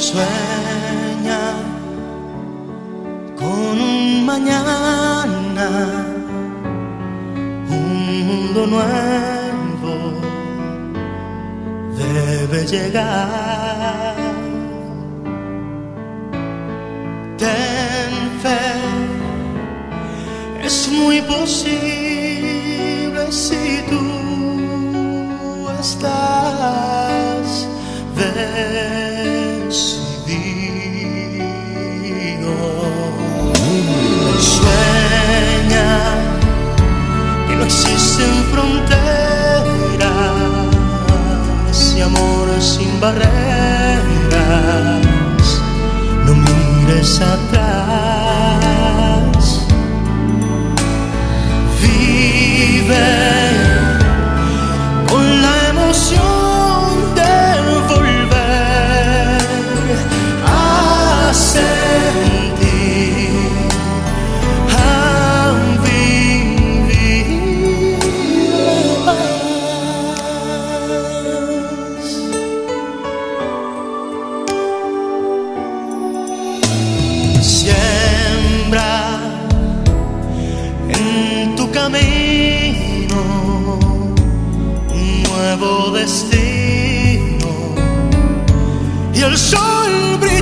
Sueña con un mañana, un mundo nuevo debe llegar. Ten fe, es muy posible si tú estás existen fronteras y amor sin barreras. No mires atrás. Camino un nuevo destino. Y el sol brillará